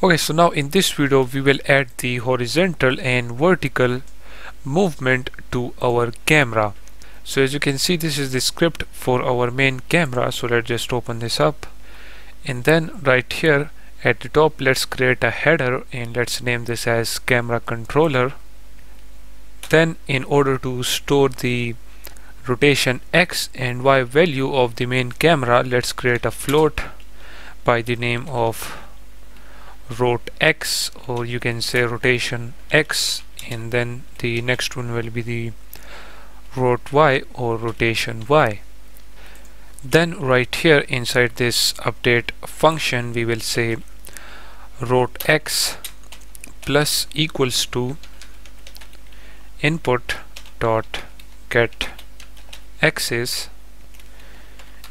Okay, so now in this video we will add the horizontal and vertical movement to our camera. So as you can see this is the script for our main camera. So let's just open this up. And then right here at the top let's create a header and let's name this as camera controller. Then in order to store the rotation x and y value of the main camera let's create a float by the name of rot x or you can say rotation x and then the next one will be the rot y or rotation y. Then right here inside this update function we will say rot x plus equals to input dot get axis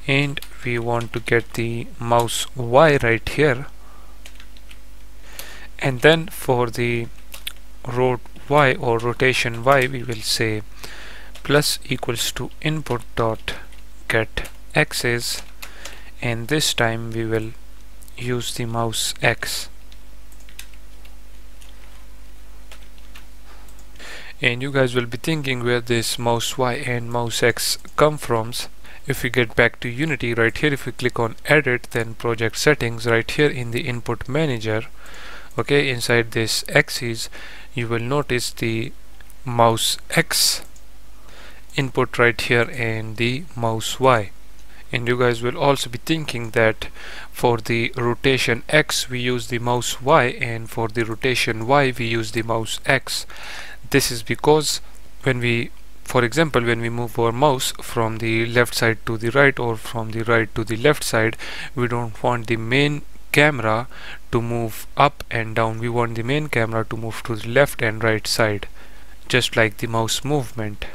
and we want to get the mouse y right here and then for the rot y or rotation y we will say plus equals to input dot get axis and this time we will use the mouse x. And you guys will be thinking where this mouse y and mouse x come from. If we get back to unity right here if we click on edit then project settings right here in the input manager okay inside this axis you will notice the mouse X input right here and the mouse Y. And you guys will also be thinking that for the rotation X we use the mouse Y and for the rotation Y we use the mouse X. This is because when we for example when we move our mouse from the left side to the right or from the right to the left side we don't want the main camera to move up and down. We want the main camera to move to the left and right side just like the mouse movement.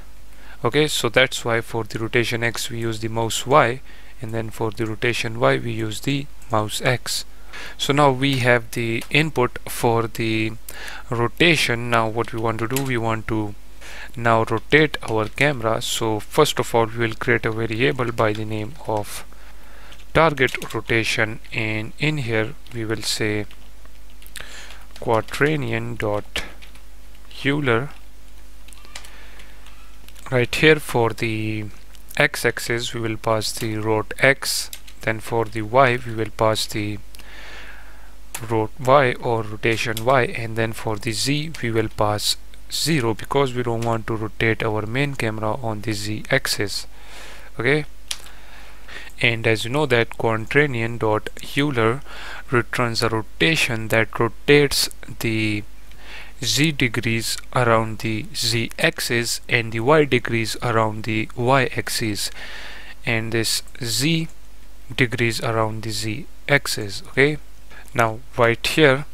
Okay so that's why for the rotation X we use the mouse Y and then for the rotation Y we use the mouse X. So now we have the input for the rotation. Now what we want to do we want to now rotate our camera. So first of all we will create a variable by the name of target rotation and in here we will say quaternion dot Euler. Right here for the x-axis we will pass the rot x. Then for the y we will pass the rot y or rotation y. And then for the z we will pass 0 because we don't want to rotate our main camera on the z axis. Okay and as you know that quaternion dot Euler returns a rotation that rotates the z degrees around the z axis and the y degrees around the y axis. And this z degrees around the z axis okay? Now right here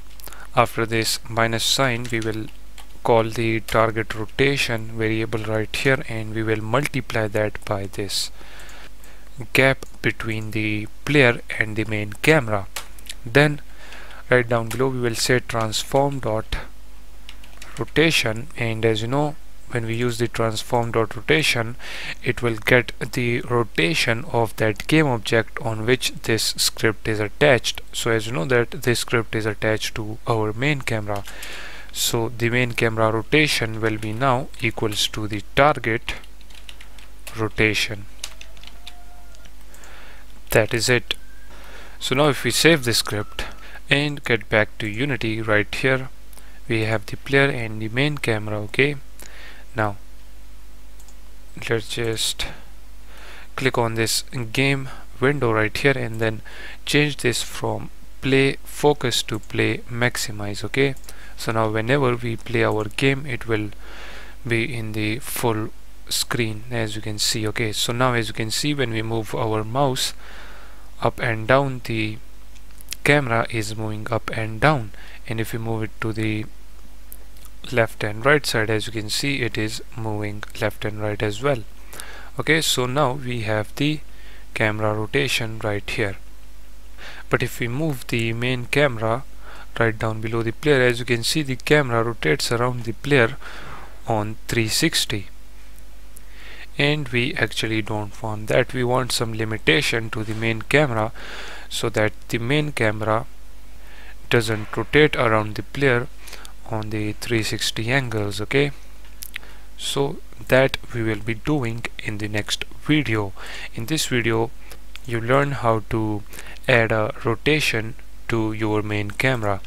after this minus sign we will call the target rotation variable right here and we will multiply that by this gap between the player and the main camera. Then right down below we will say transform dot rotation. And as you know when we use the transform dot rotation it will get the rotation of that game object on which this script is attached. So as you know that this script is attached to our main camera. So the main camera rotation will be now equals to the target rotation that is it. So now if we save the script and get back to unity right here we have the player and the main camera okay? Now let's just click on this game window right here and then change this from play focus to play maximize okay? So now whenever we play our game it will be in the full screen as you can see okay? So now as you can see when we move our mouse up and down the camera is moving up and down. And if we move it to the left and right side as you can see it is moving left and right as well. Okay so now we have the camera rotation right here. But if we move the main camera right down below the player as you can see the camera rotates around the player on 360 and we actually don't want that. We want some limitation to the main camera so that the main camera doesn't rotate around the player on the 360 angles okay? So that we will be doing in the next video. In this video you learn how to add a rotation to your main camera